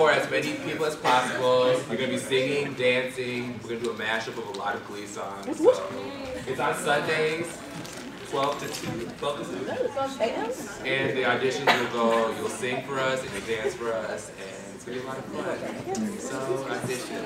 for as many people as possible. We're gonna be singing, dancing. We're gonna do a mashup of a lot of Glee songs. So it's on Sundays, 12 to 2. 12 to 2. And the auditions will go, you'll sing for us and you'll dance for us, and it's gonna be a lot of fun. So audition.